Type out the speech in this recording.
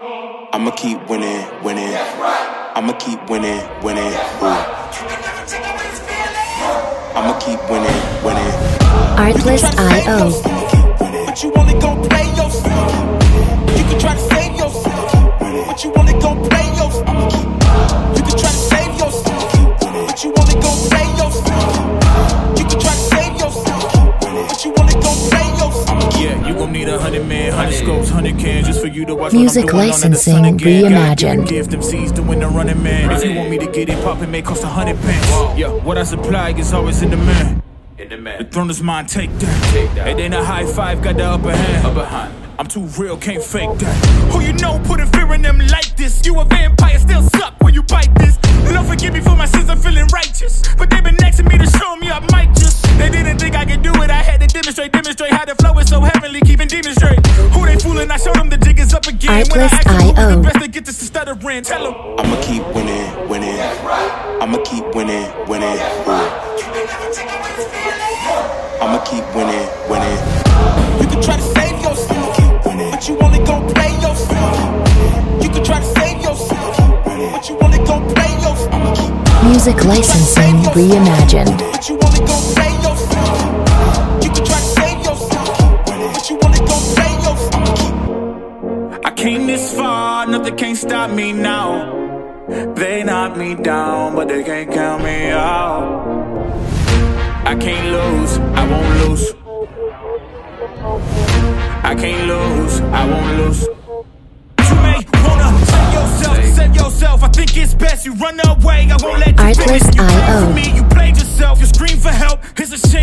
I'ma keep winning, winning. I'ma keep winning, winning. I'ma keep winning, winning. Artlist.io. But you only gon' play yourself. You can try to save yourself. But you only gon' play yourself. Gon' need a hundred men, hundred scopes, hundred cans just for you to watch Music what I'm doing under the sun licensing again. Gotta give reimagined. a gift, them seeds to win the running man. If you want me to get it poppin', may cost a hundred pence. Yeah, what I supply is always in demand. In the The man. throne is mine, take that. Take that. And then a high five got the upper hand. Upper hand. I'm too real, can't fake that. Who you know putting fear in them like this? You a vampire, still suck when you bite the flow is so heavenly, keeping demons straight. Who they fooling? I showed them the jig is up again. When I asked them who the best, they get to stuttering. Tell them. I'ma keep winning, winning. I'ma keep winning, winning. I'ma keep winning, winning. You can try to save yourself. But you only gon' play yourself. You can try to save yourself. But you only gon' play yourself. Music licensing reimagined. This far, nothing can stop me now. They knock me down, but they can't count me out. I can't lose, I won't lose. I can't lose, I won't lose. You may wanna yourself, save yourself. I think it's best you run away. I won't let you finish. You me, you played yourself. You scream for help. It's a shame